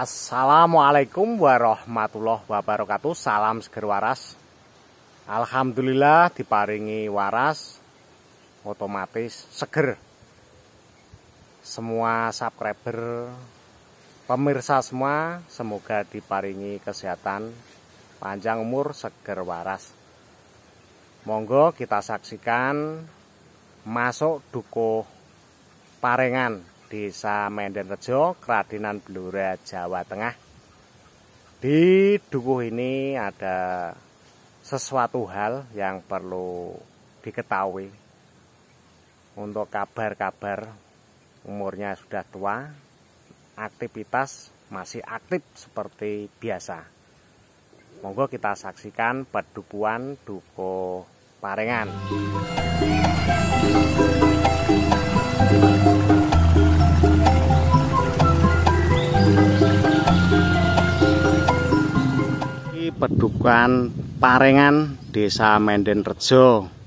Assalamualaikum warahmatullahi wabarakatuh. Salam seger waras. Alhamdulillah diparingi waras Otomatis seger. Semua subscriber Pemirsa semua Semoga diparingi kesehatan Panjang umur seger waras. Monggo kita saksikan Masuk dukuh Parengan Desa Mendenrejo, Kradinan Blora, Jawa Tengah. Di dukuh ini ada sesuatu hal yang perlu diketahui. Untuk kabar-kabar umurnya sudah tua, aktivitas masih aktif seperti biasa. Monggo kita saksikan pedukuan Dukuh Parengan. Pedukuan Parengan Desa Menden Rejo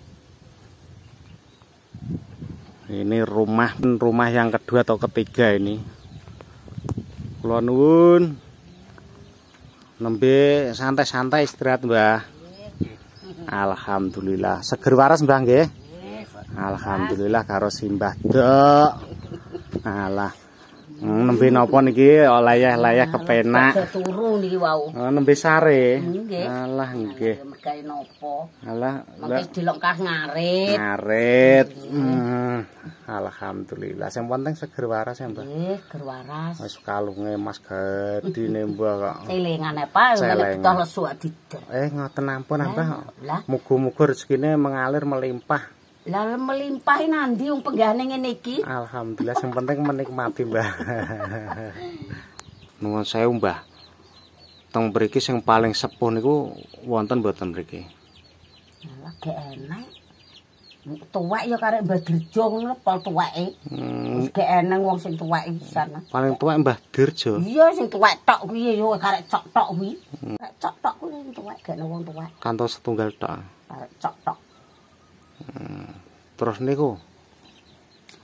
ini rumah rumah yang kedua atau ketiga ini. Kulon nuwun. Nembe santai-santai istirahat Mbah. Alhamdulillah. Seger waras Mbah nggih? Alhamdulillah karo simbah dok. Alah nembe napa niki layah-layah kepenak. turu niki wau. Oh, nembe sare. Nggih. Alah nggih. Mergawe napa? Alah, Mengke dilengkah ngarit. ngarit. Hmm. Alhamdulillah. Sing penting seger waras ya, Mbak. Nggih, ger waras. Wis kalunge Mas Gedine Mbak kok. Celengane Pak, Celengan. betul lesu didel. Eh, ngoten ampun, Mbak. Lah, Muga-muga rezekine mengalir melimpah. Lah melimpahi nandi wong penggane ngene iki. Alhamdulillah, yang penting menikmati, Mbah. Nuwun sewu, Mbah. Teng mriki sing paling sepuh niku wonten mboten mriki? Lah gek enak. Tuwek ya karek Mbah Dirjo ngono pol tuweke. Hmm, Wis gek enak wong sing tuwek pisan. paling tuwek Mbah Dirjo. Iya sing tuwek tok kuwi ya karek cok tok kuwi. Karek cok tok kuwi sing tuwek gek wong tuwek. Kantos setunggal tok. Karek cok tok. Terus niku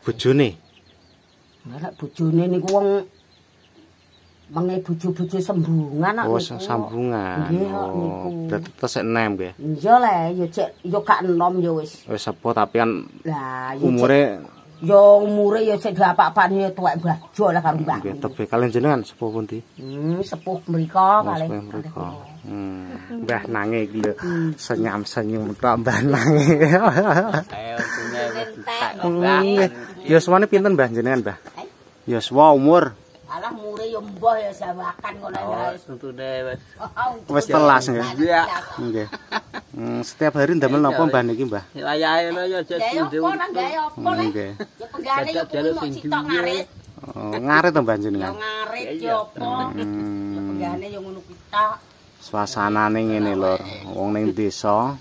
bojone Nek bojone niku wong menge bojo-bojo sembungan oh niku. sambungan. Nggih, niku. Oh, berarti tesek enem nggih. Iya le, ya cek ya gak enom ya wis. Wis sepuh tapi kan Lah umure ya umure ya sik apa-apane ya tuwek bajo lah karo mbah. nggih tebe kalian jenengan sepuh pundi? Hmm, sepuh mriko kalih. sepuh mriko. Hmm. Mbah nange iki lho senyum-senyum tok Mbah nange. Nggih. Yuswane pinten Mbah jenengan, Mbah? Yuswa umur Alah ya mbah ya sawakan ngono ae. Untune wis wis telas nggih. Iya. Nggih. Hmm, setiap hari ndamel napa Mbah niki, Mbah? wayahe lho ya Ya ya apa nang gawe apa le? Nggih. Ya penggane ya mok sitok ngarit. Oh, ngarit to Mbah Ya jenengan? ngarit ya apa. Ya Hmm. penggane ya ngono tok. Suasanane ngene lur, wong ning desa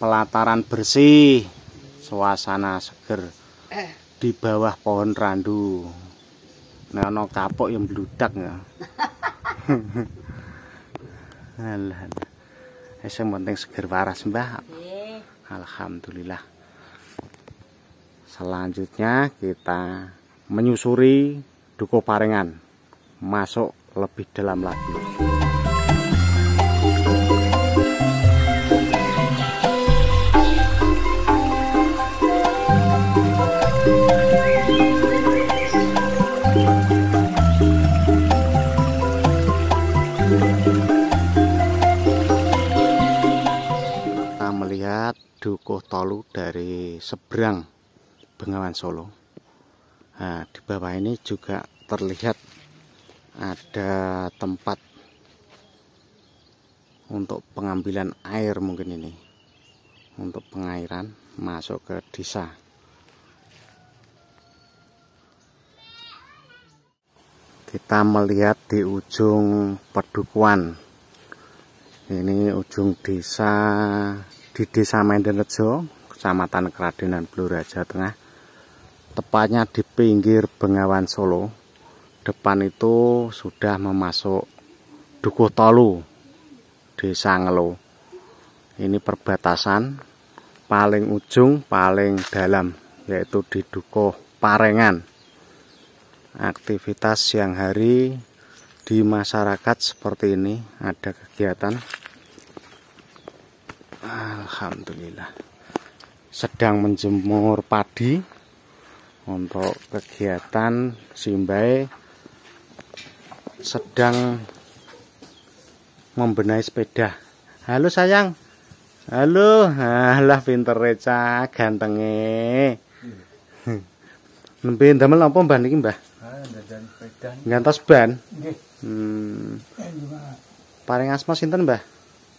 pelataran bersih, suasana seger di bawah pohon randu. Nek ana kapuk yang bludak ya. Alah. Wis sing penting seger waras, Mbah. Nggih. Alhamdulillah. Selanjutnya kita menyusuri Dukuh Parengan. Masuk lebih dalam lagi. dari seberang Bengawan Solo. Nah, di bawah ini juga terlihat ada tempat untuk pengambilan air mungkin ini untuk pengairan masuk ke desa. Kita melihat di ujung pedukuan ini ujung desa di desa Mendenrejo kecamatan Keradenan Blora Jawa Tengah. Tepatnya di pinggir Bengawan Solo. Depan itu sudah memasuk Dukuh Tolu desa Ngelo. Ini perbatasan paling ujung paling dalam yaitu di Dukuh Parengan. Aktivitas siang hari di masyarakat seperti ini ada kegiatan. Alhamdulillah sedang menjemur padi untuk kegiatan Simbai sedang membenahi sepeda halo sayang halo alah pinter reca gantenge Nembe damel napa Mbah niki Mbah? Ah. Ngantos ban. Nggih. Hmm. Paring asma sinten, Mbah?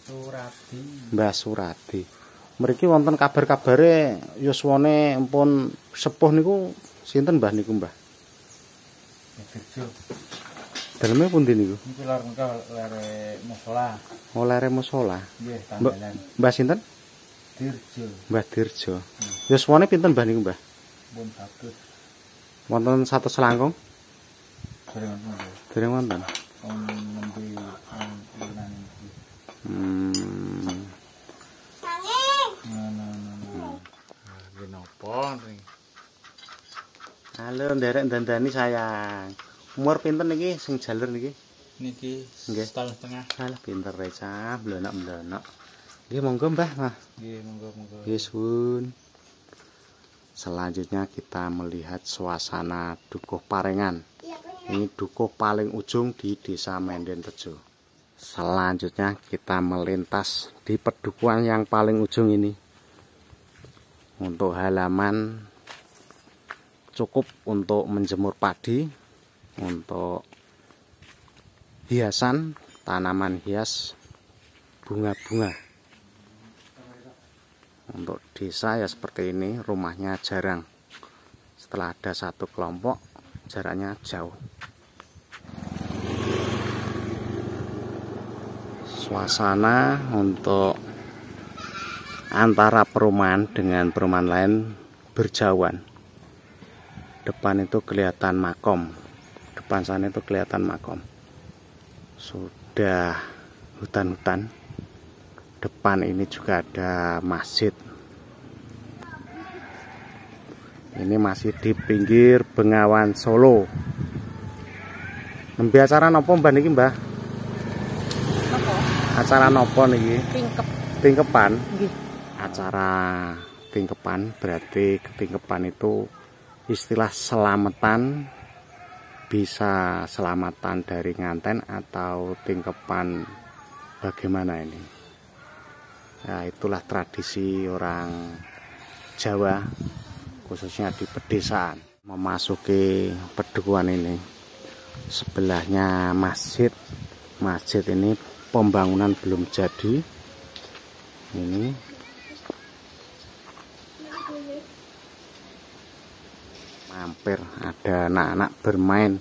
Surati. Mbah Surati. Mriki wonten kabar-kabare yuswane empun sepuh niku sinten Mbah niku, Mbah? Dirjo. Daleme pundi niku? Niki lor menika lere musola. Oh, lere musala. Nggih, tanggalan. Mbah sinten? Dirjo. Mbah Dirjo. Yuswane pinten Mbah niku, Mbah? Pun bagus. Wonten satu selangkung? Dereng wonten. Punan iki. Hmm. Nggih napa ring? Halo, nderek dandani sayang. Umur pinten niki sing jalur niki? Niki Nggih. setahun setengah. Alah pinter reca, mlonak-mlonak. Nggih monggo Mbah, Mah. Nggih, monggo-monggo. Yesun. Selanjutnya kita melihat suasana Dukuh Parengan. Ini dukuh paling ujung di Desa Menden Rejo. Selanjutnya kita melintas di pedukuhan yang paling ujung ini. Untuk halaman cukup untuk menjemur padi, untuk hiasan, tanaman hias, bunga-bunga. Untuk desa ya seperti ini rumahnya jarang. Setelah ada satu kelompok jaraknya jauh. Suasana untuk antara perumahan dengan perumahan lain berjauhan. Depan itu kelihatan makom. Depan sana itu kelihatan makom. Sudah hutan-hutan. Depan ini juga ada masjid. Ini masih di pinggir Bengawan Solo. Nembe acara nopo mbak niki mbah? Acara nopo niki? Tingkep tingkepan. Acara tingkepan berarti ketingkepan itu istilah selamatan bisa selamatan dari nganten atau tingkepan bagaimana ini? Nah, itulah tradisi orang Jawa khususnya di pedesaan memasuki pedukuhan ini. Sebelahnya masjid masjid ini pembangunan belum jadi. Ini mampir ada anak-anak bermain.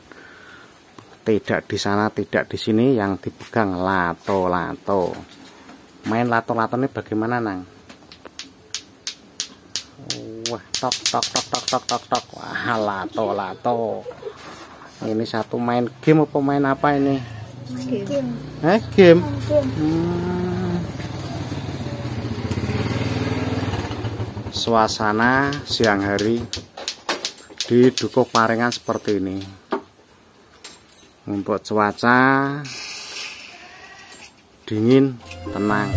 Tidak di sana tidak di sini yang dipegang lato-lato. Main lato-lato ini bagaimana nang? Wah tok tok tok tok tok tok tok. Wah lato-lato. Ini satu main game apa main apa ini? Eh game. Hmm. suasana siang hari di dukuh paringan seperti ini untuk cuaca dingin tenang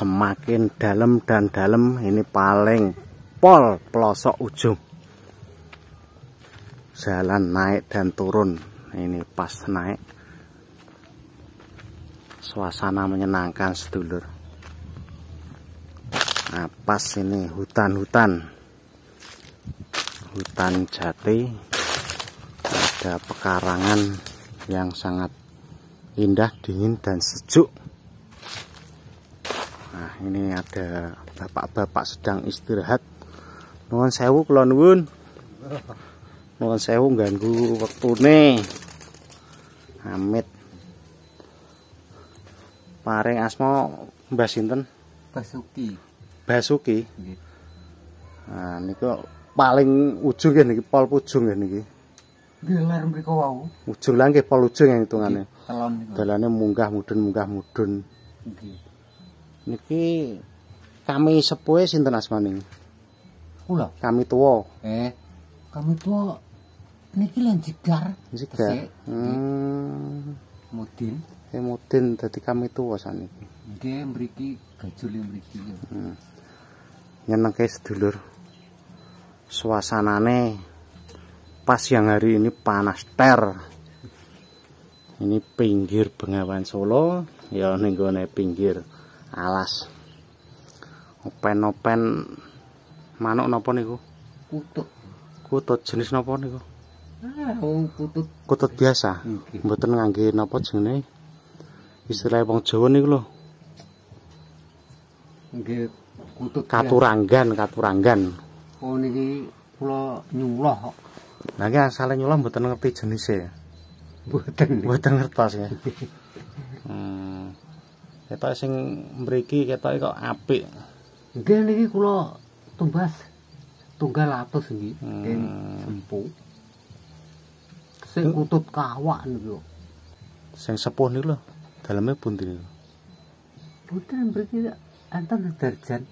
Semakin dalam dan dalam ini paling pol pelosok ujung. Jalan naik dan turun. Ini pas naik. Suasana menyenangkan sedulur. Nah pas ini hutan-hutan. Hutan jati. Ada pekarangan yang sangat indah dingin dan sejuk ini ada bapak-bapak sedang istirahat. Nuwun sewu kula nuwun. Nuwun sewu ganggu wektune. Amit. Paring asma Mbah sinten? Basuki. Basuki. Nggih. Nah, niku paling ujung ya niki pol ujung ya niki. Nggih lar mriku wau. Ujung lah nggih pol ujung yang hitungane. Telon. Dalane munggah mudun munggah mudun. Nggih. Niki kami sepuhe sinten asmane? Kula. Kami tuwa. Eh, kamu tuh niki lan jigar. Tesik. Hmm. Mudin. Emudin dadi kami tuwa saniki. Nggih mriki gajul mriki. Nyenengke sedulur. Suasanane pas yang hari ini panas ter. Ini pinggir Bengawan Solo, ya ning pinggir alas. Open-open manuk napa niku? Kutut. Kutut jenis napa niku? Ah, oh kutut. Kutut biasa. Nggih. Mboten ngangge napa jenenge? Istilah wong Jawa niku lho, Nggih kutut. katuranggan, katuranggan. Oh niki kula nyuloh kok. Lah iki asale nyulah mboten ngerti jenise. Mboten. Mboten ngertos ya. Hmm. Ketok sing mriki ketoke kok apik. Nggih niki kula tumbas tunggal atus nggih Hmm. ing sempu. Sing kutut kawak niku. Sing sepuh niku lho. Daleme pundi niku? Boten mriki enten derjan.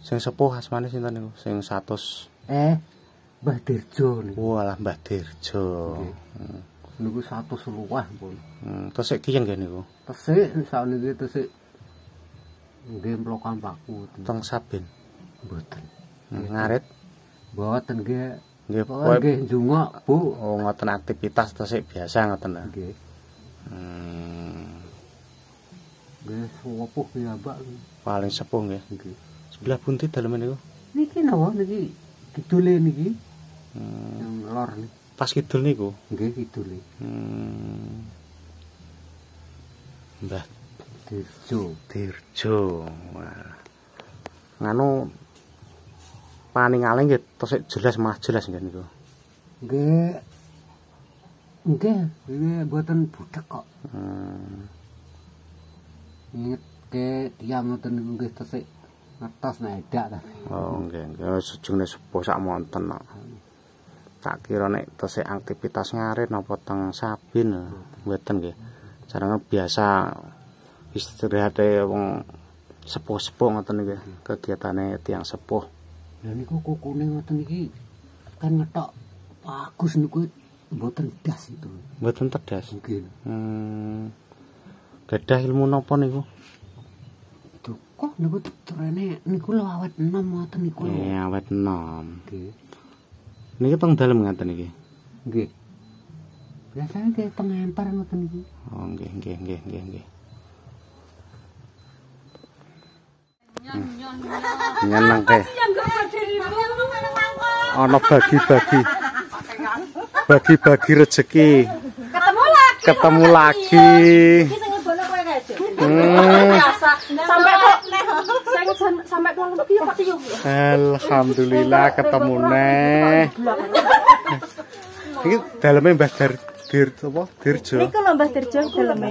Sing sepuh asmane sinten niku? Sing 100. Eh, Mbah Dirjo niku. Walah Mbah Dirjo. Nggih. Niku 100 luwih pun. Hmm, tesik kiyeng nggih niku. Tesik sakniki tesik nggih mlokan paku. Teng Sabin. Mboten. Hmm, ngarit. Mboten nggih. Nggih, nggih njungok, Bu. oh ngoten aktivitas tesik biasa ngoten lho. Nggih. Hmm, Nggih sepuh piyambak. paling sepuh nggih. Nggih. Sebelah bunti daleme niku. Niki napa niki kidule niki Hmm, yang lor niki. pas kidul niku. Nggih kidule. Hmm. Mbah Dirjo. Dirjo. Nganu paningaling nggih tesik jelas mas jelas nggih niku. Nggih. Nggih, nggih mboten budhek kok. Hmm. Inget ke tiang ngoten niku nggih tesik ngetos nedak ta. Oh nggih nggih sejune sepuh sak monten kok. Tak kira nek tesik aktivitas ngarit napa teng Sabin mboten nggih. Jarang biasa istirahate wong sepuh-sepuh ngoten nggih. Kegiatane tiang sepuh. Lah niku kukune ngoten iki kan ngetok bagus niku mboten das itu. Mboten tedas. Nggih. Hmm. Gadah ilmu napa niku? Duh, kok niku trene niku lho awet enom ngoten niku. Eh awet enom. Nggih. Niki teng dalem ngaten iki. Nggih. Biasanya ke teng empar ngoten iki. Oh nggih nggih nggih nggih nggih. Nyeneng teh. Ana bagi-bagi. Bagi-bagi rezeki. Ketemu lagi. Ketemu lagi. Hmm. Sampai kok sampai kok? Alhamdulillah ketemu neh. Iki daleme Mbah Dir Dir apa? Dirjo. Niku lho Mbah Dirjo daleme.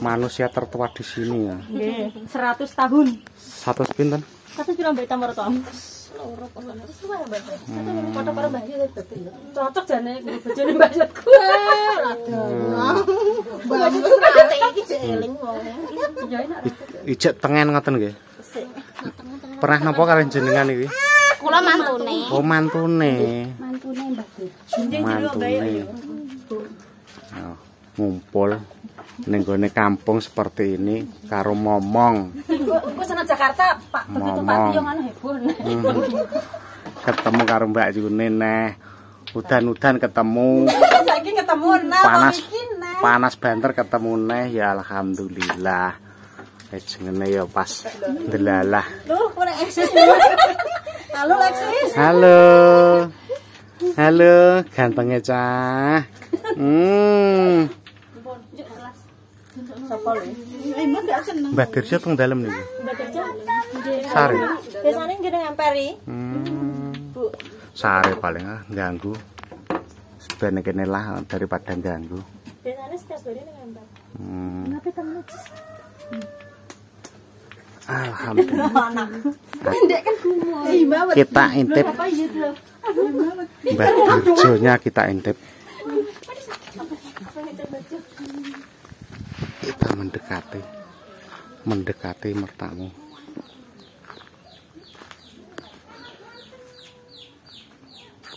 manusia tertua di sini ya. Nggih, 100 tahun. 100 pinten? 100 pirang mbek tamar to. Ijek tengen ngoten nggih. Pernah napa kare jenengan iki? Kula mantune. Oh mantune. Mantune Mbak. Jenenge Ngumpul. Ning gone kampung seperti ini karo momong. Engko sana Jakarta, Pak, begitu. Pati yo ngono ketemu karo Mbak Yuni neh. Udan-udan ketemu. Saiki ketemu panas panas banter ketemu neh. Ya alhamdulillah. Eh jenenge ya pas delalah Loh, eksis. Halo Lexis. halo. Halo gantengnya cah hmm Sapa lho? Emang gak seneng. Mbak Dirjo teng dalem niku Mbak kerja. sare Biasanya nggih ngemperi. hmm. Bu. sare paling ah ganggu sebenarnya kene lah daripada ganggu Biasanya setiap hari ngemperi. hmm. Temen alhamdulillah kan. Iya, kita intip iya? Mbak Dirjonya kita intip kita mendekati mendekati mertamu.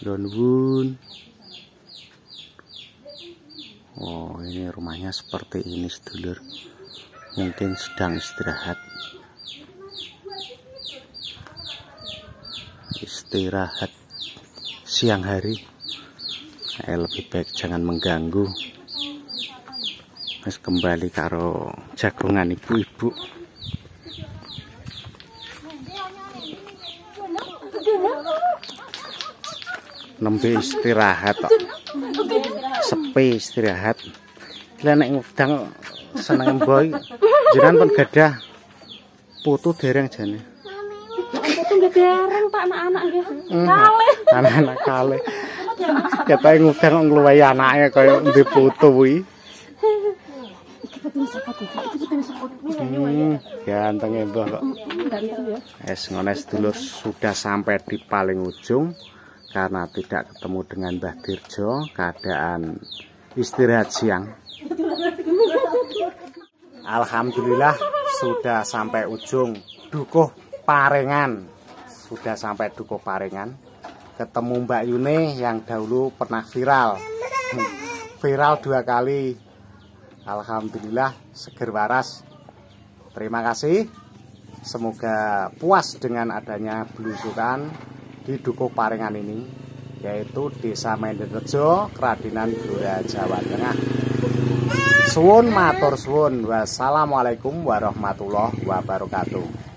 Donwun Oh ini rumahnya seperti ini sedulur. Mungkin sedang istirahat. Istirahat siang hari. Eh, lebih baik jangan mengganggu Mas kembali karo jagongan ibu-ibu nembe istirahat tok sepi istirahat. Gila nek ngudang seneng boy jenengan pun gadah. Putu dereng jane. Dereng Pak anak-anak nggih. Kalih. anak-anak kale kata ngudang kok ngluwahi anake kaya ndek putu kuwi Hmm, ganteng mbah kok. Es ngones dulur sudah sampai di paling ujung karena tidak ketemu dengan Mbah Dirjo, keadaan istirahat siang. Alhamdulillah sudah sampai ujung Dukuh Parengan. Sudah sampai Dukuh Parengan. Ketemu Mbak Yune yang dahulu pernah viral. Hmm, Viral dua kali. Alhamdulillah seger waras. Terima kasih. Semoga puas dengan adanya belusukan di Dukuh Parengan ini yaitu Desa Mendenrejo, Kradinan Blora, Jawa Tengah. Suwun matur suwun. Wassalamualaikum warahmatullahi wabarakatuh.